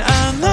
I'm not.